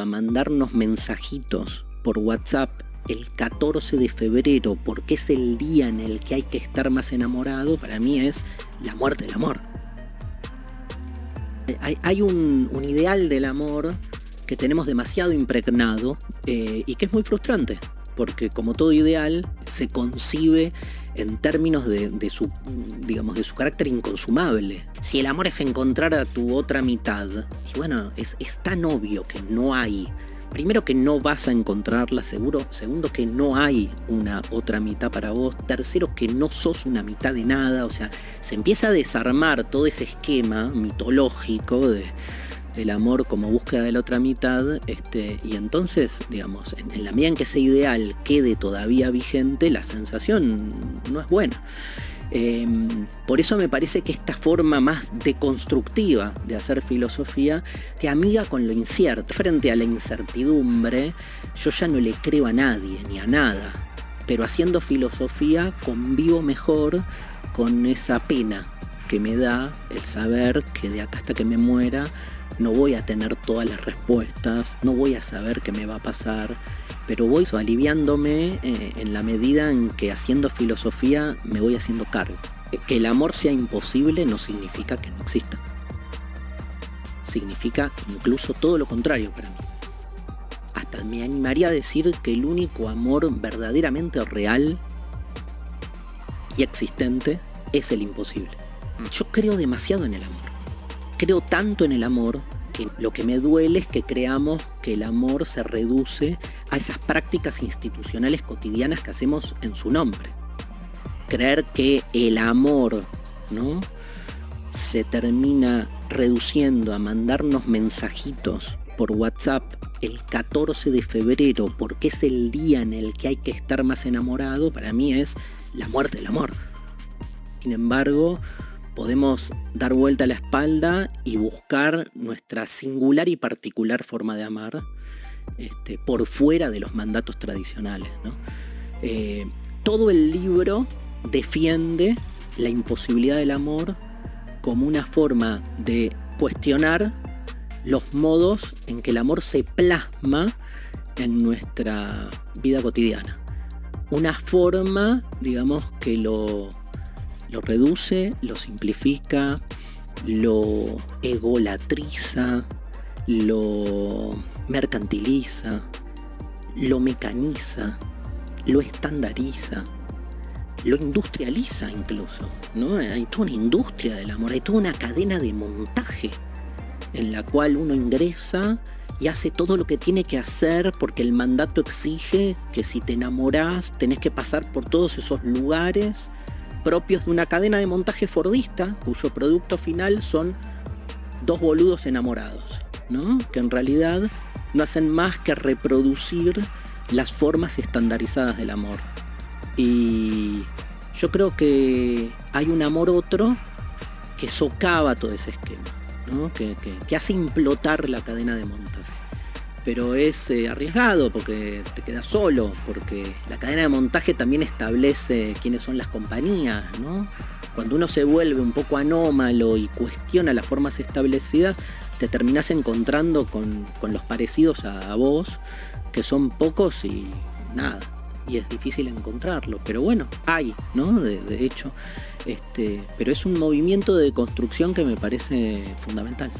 a mandarnos mensajitos por WhatsApp el 14 de febrero porque es el día en el que hay que estar más enamorado, para mí es la muerte del amor. Hay, un, ideal del amor que tenemos demasiado impregnado eh, y que es muy frustrante, porque como todo ideal se concibe en términos de, su, digamos, de su carácter inconsumable. Si el amor es encontrar a tu otra mitad, y bueno, es, es tan obvio que no hay primero que no vas a encontrarla seguro, segundo que no hay una otra mitad para vos, tercero que no sos una mitad de nada, o sea, se empieza a desarmar todo ese esquema mitológico de, del amor como búsqueda de la otra mitad, este, y entonces, digamos, en, en la medida en que ese ideal quede todavía vigente, la sensación no es buena. Em, por eso me parece que esta forma más deconstructiva de hacer filosofía te amiga con lo incierto. Frente a la incertidumbre, yo ya no le creo a nadie ni a nada. Pero haciendo filosofía convivo mejor con esa pena que me da el saber que de acá hasta que me muera no voy a tener todas las respuestas, no voy a saber qué me va a pasar, pero voy aliviándome eh, en la medida en que haciendo filosofía me voy haciendo cargo. Que el amor sea imposible no significa que no exista. Significa incluso todo lo contrario para mí. Hasta me animaría a decir que el único amor verdaderamente real y existente es el imposible. Yo creo demasiado en el amor creo tanto en el amor que lo que me duele es que creamos que el amor se reduce a esas prácticas institucionales cotidianas que hacemos en su nombre. Creer que el amor, ¿no? se termina reduciendo a mandarnos mensajitos por WhatsApp el 14 de febrero porque es el día en el que hay que estar más enamorado, para mí es la muerte del amor. Sin embargo, podemos dar vuelta a la espalda y buscar nuestra singular y particular forma de amar este, por fuera de los mandatos tradicionales. Eh, todo el libro defiende la imposibilidad del amor como una forma de cuestionar los modos en que el amor se plasma en nuestra vida cotidiana. Una forma, digamos, que lo lo reduce, lo simplifica, lo egolatriza, lo mercantiliza, lo mecaniza, lo estandariza, lo industrializa incluso. ¿no? Hay toda una industria del amor, hay toda una cadena de montaje en la cual uno ingresa y hace todo lo que tiene que hacer porque el mandato exige que si te enamoras tenés que pasar por todos esos lugares propios de una cadena de montaje fordista, cuyo producto final son dos boludos enamorados, ¿no? que en realidad no hacen más que reproducir las formas estandarizadas del amor. Y yo creo que hay un amor otro que socava todo ese esquema, ¿no? que, que hace implotar la cadena de montaje pero es eh, arriesgado porque te quedas solo, porque la cadena de montaje también establece quiénes son las compañías, ¿no? Cuando uno se vuelve un poco anómalo y cuestiona las formas establecidas, te terminas encontrando con, los parecidos a, vos, que son pocos y nada. Y es difícil encontrarlo, pero bueno, hay, ¿no? De, de hecho, este, pero es un movimiento de construcción que me parece fundamental.